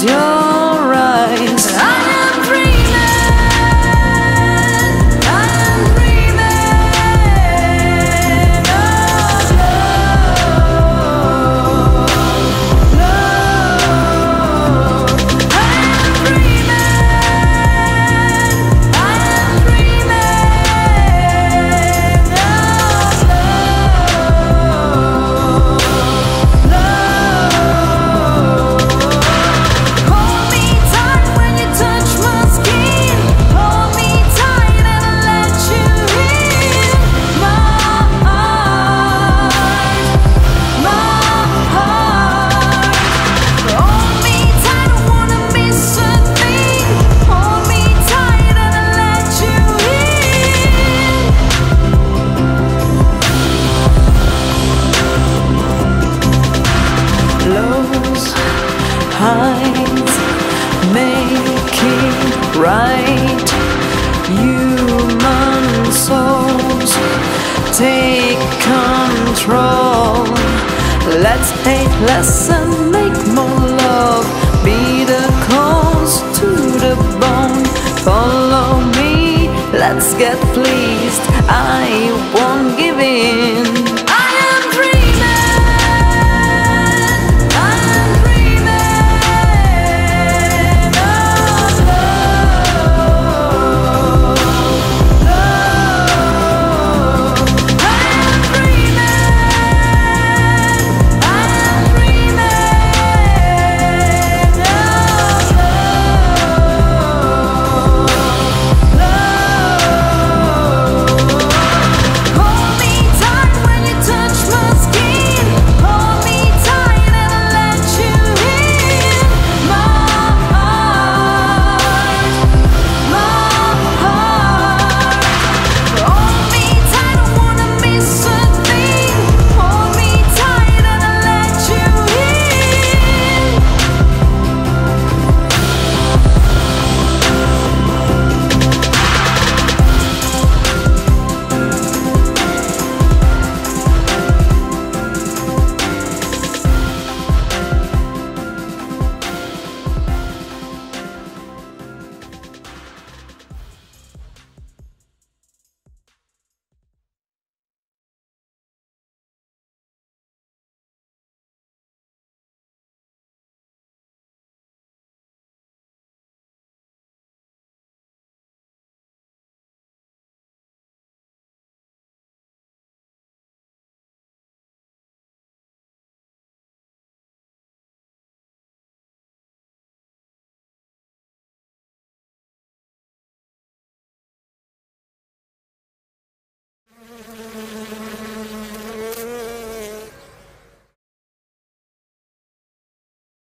Cause you're right. Human souls, take control. Let's take less and make more love. Be the cause to the bone. Follow me, let's get pleased. I won't give in.